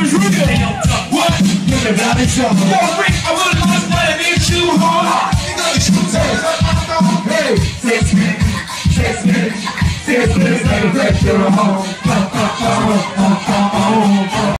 love is real. What? You're about to show. Yo, Rick, I would've lost but too hard. you hard. Hey, six minutes, six minutes, six minutes, like a fresh home.